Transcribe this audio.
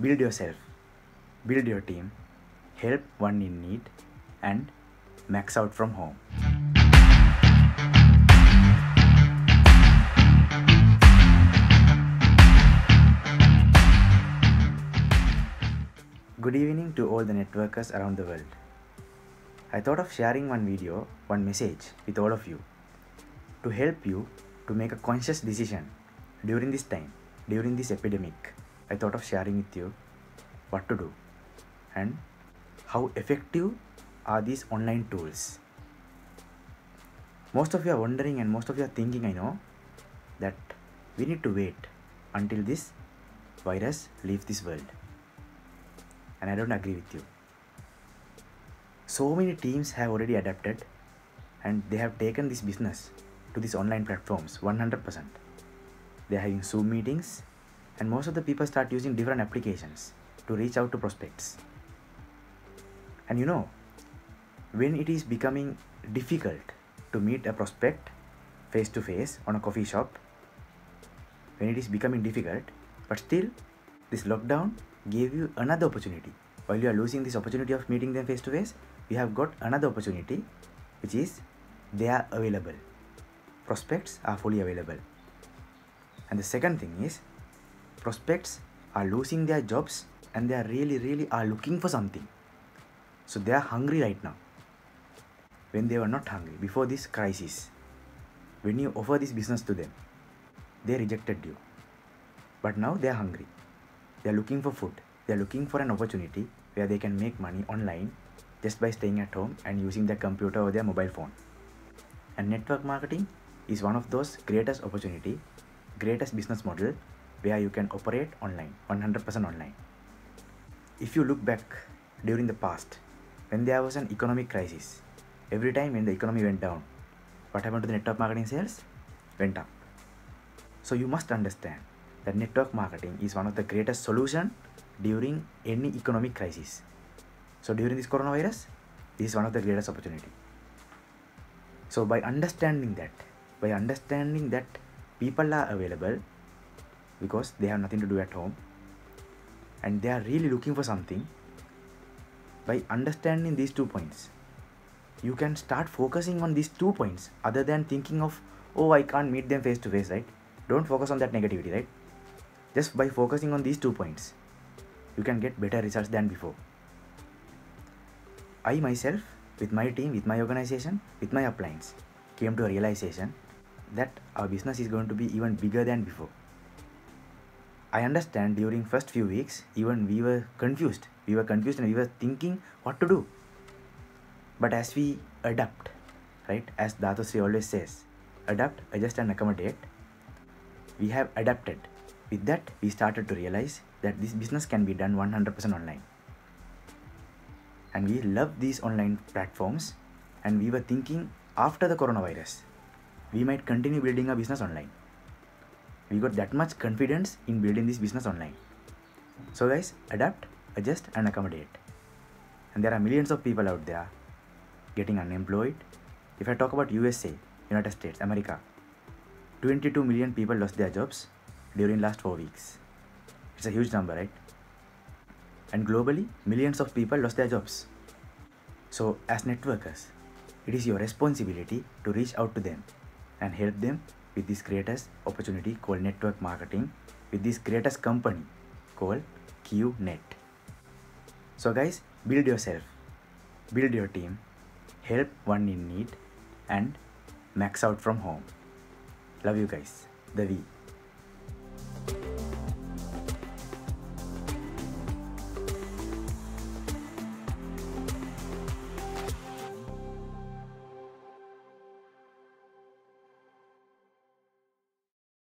build yourself, build your team, help one in need, and max out from home. Good evening to all the networkers around the world. I thought of sharing one video, one message with all of you to help you to make a conscious decision during this time, during this epidemic. I thought of sharing with you what to do and how effective are these online tools. Most of you are wondering and most of you are thinking, I know, that we need to wait until this virus leaves this world. And I don't agree with you. So many teams have already adapted and they have taken this business to these online platforms 100%. They are having Zoom meetings and most of the people start using different applications to reach out to prospects. And you know, when it is becoming difficult to meet a prospect face to face on a coffee shop, when it is becoming difficult, but still this lockdown gave you another opportunity. While you are losing this opportunity of meeting them face to face, you have got another opportunity which is they are available. Prospects are fully available. And the second thing is prospects are losing their jobs and they are really, really are looking for something. So they are hungry right now. When they were not hungry before this crisis, when you offer this business to them, they rejected you. But now they are hungry. They are looking for food. They are looking for an opportunity where they can make money online just by staying at home and using their computer or their mobile phone. And network marketing is one of those greatest opportunity, greatest business model where you can operate online, 100% online. If you look back during the past, when there was an economic crisis, every time when the economy went down, what happened to the network marketing sales? Went up. So you must understand that network marketing is one of the greatest solution during any economic crisis. So during this coronavirus, this is one of the greatest opportunity. So by understanding that, by understanding that people are available because they have nothing to do at home and they are really looking for something, by understanding these two points, you can start focusing on these two points other than thinking of, oh, I can't meet them face to face, right? Don't focus on that negativity, right? Just by focusing on these two points, you can get better results than before. I myself, with my team, with my organization, with my uplines, came to a realization that our business is going to be even bigger than before. I understand during first few weeks, even we were confused. We were confused and we were thinking what to do. But as we adapt, right, as Dato Sri always says, adapt, adjust and accommodate, we have adapted. With that, we started to realize that this business can be done 100% online. And we love these online platforms and we were thinking after the coronavirus, we might continue building a business online. We got that much confidence in building this business online. So guys, adapt, adjust and accommodate. And there are millions of people out there getting unemployed. If I talk about USA, United States, America, 22 million people lost their jobs during last 4 weeks. It's a huge number, right? And globally, millions of people lost their jobs. So as networkers, it is your responsibility to reach out to them and help them with this greatest opportunity called network marketing with this greatest company called QNet. So guys, build yourself, build your team, help one in need and max out from home. Love you guys. The V.